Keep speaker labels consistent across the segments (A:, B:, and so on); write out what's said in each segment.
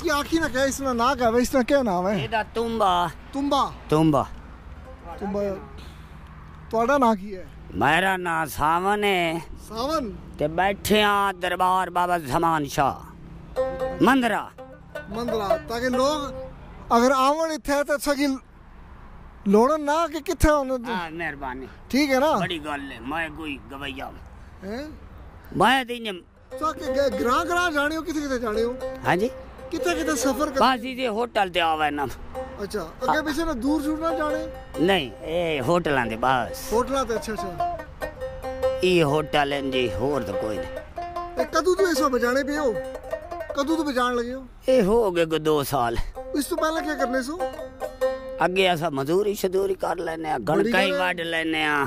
A: ये आखिर ना क्या इसमें नाक है इसका क्या नाम है?
B: ਇਹਦਾ ਤੁੰਬਾ
A: तुम्बा?
B: ਤੁੰਬਾ
A: तुम्बा ਤੁਹਾਡਾ ਨਾਂ ਕੀ ਹੈ
B: ਮੇਰਾ ਨਾਂ मेरा ਹੈ
A: सावन
B: है। सावन? ते बैठे हैं दरबार बाबा
A: जमान शाह। मंदरा। मंदरा ताकि लोग अगर आवन इथे तो सकी लोड़न ना कि किथे
B: होने दो।
A: ਆ मेहरबानी। ठीक है ना?
B: ਬੜੀ ਗੱਲ ਹੈ ਮੈਂ ਕੋਈ ਗਵਈਆ
A: हैं?
B: मैं दिन ਇਹਨੇ-
A: तो ग्रां ग्रां जाने हो किथे किथे जाने हो? हाँ
B: ਹਾਂਜੀ
A: ਕਿੱਥੇ ਕਿੱਥੇ ਸਫ਼ਰ ਕਰ
B: ਬਸ ਇਹ ਹੋਟਲ ਤੇ ਆਵੇ ਨਾ।
A: ਅੱਛਾ ਅੱਗੇ ਪਿੱਛੇ ਨਾ ਦੂਰ ਦੂਰ ਨਾ ਜਾਣੇ?
B: ਨਹੀਂ ਇਹ ਹੋਟਲਾਂ ਦੇ ਬਸ।
A: ਹੋਟਲਾਂ ਤੇ ਅੱਛਾ ਅੱਛਾ।
B: ਇਹ ਹੋਟਲ ਹੈ ਜੀ ਹੋਰ ਤਾਂ ਕੋਈ ਨਹੀਂ।
A: ਇਹ ਕਦੋਂ ਤੋਂ ਇਸ ਬਜਾਣੇ ਪਏ ਹੋ? ਕਦੋਂ ਤੋਂ ਬਜਾਣ ਲੱਗੇ ਹੋ?
B: ਇਹ ਹੋ ਗਏ ਕੋ 2 ਸਾਲ।
A: ਇਸ ਤੋਂ ਪਹਿਲਾਂ ਕੀ ਕਰਨੇ ਸੋ?
B: ਅੱਗੇ ਅਸਾਂ ਮਜ਼ਦੂਰੀ ਸ਼ਦੂਰੀ ਕਰ ਲੈਨੇ ਆ ਗਣਕਾਂ ਹੀ ਵੱਢ ਲੈਨੇ ਆ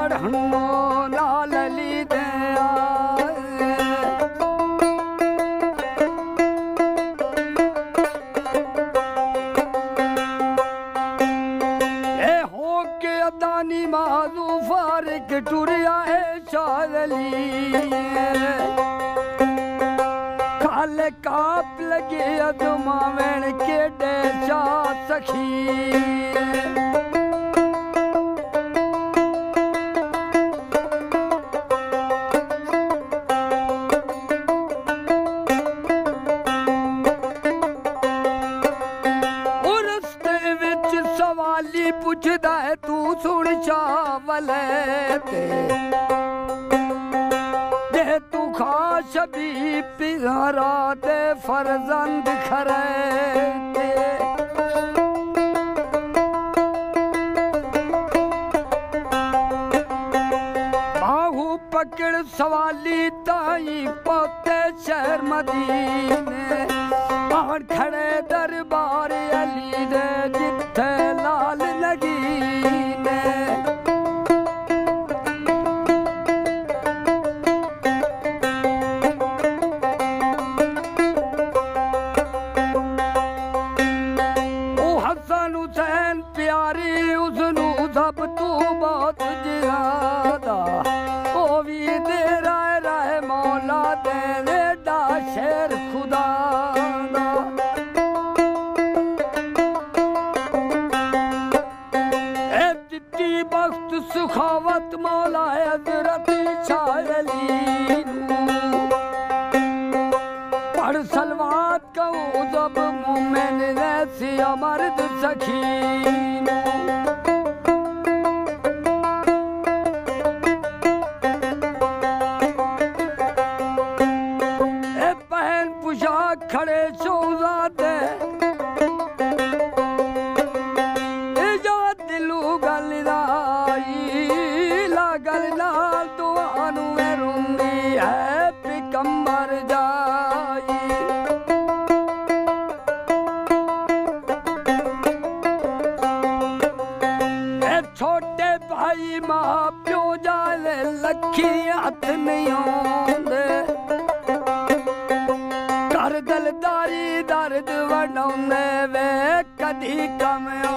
B: बढ़नो लाल दया हो के अदानी महाजू फारिक टुरिया है चालली हल काप लगे अदमावण के डे जा सखी। तू सुण चावल ते। तू खाश बि पिघरा ते फरजंद खरे बाहू पकड़ सवाली ताई पोते शहर मदीने। खड़े दरबार कहूँ जब मुमेन रहसी अमर्द सखी। ਮਾਂ ਪਿਓ ਜਾਲੇ ਲੱਖੀ ਹੱਥ ਨਹੀਂ ਆਉਂਦੇ। ਕਰ ਦਲਦਾਰੀ ਦਰਦ ਵਡਾਉਂਦੇ ਵੇ ਕਦੀ ਕਮਿਓ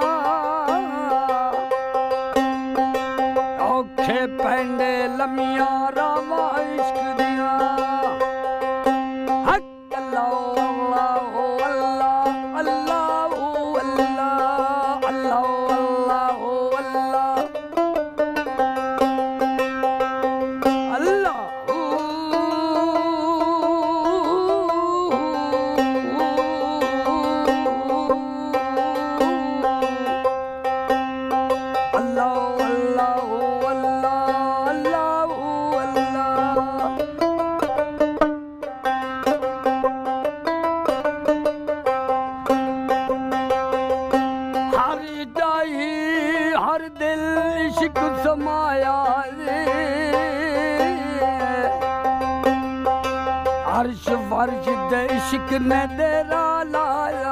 B: अर्श वर्श ते इश्क ने तेरा लाया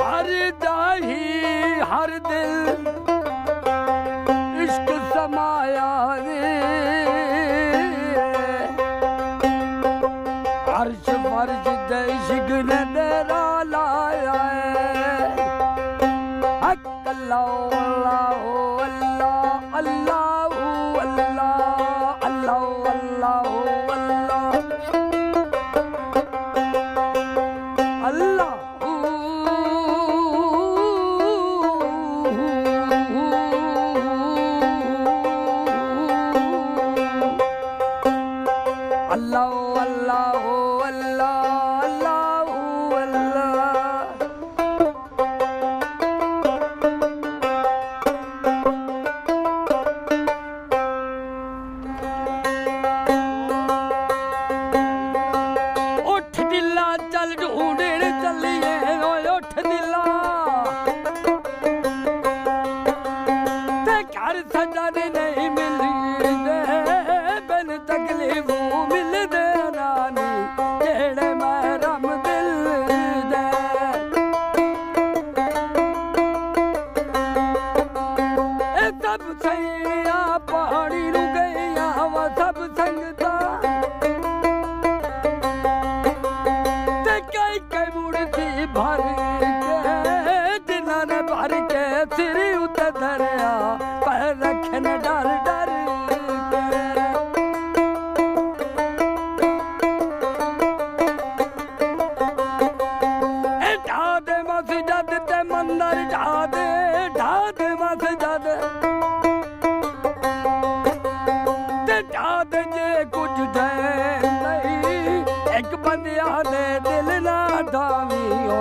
B: हर दाही हर दिल इश्क समाया रे अर्श वर्श ते इश्क ने तेरा I'm not and gentlemen.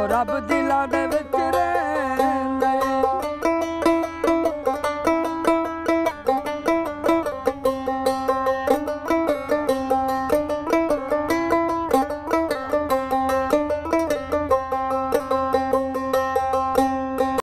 B: ਰੱਬ ਦਿਲਾਂ ਦੇ ਵਿੱਚ ਰੇ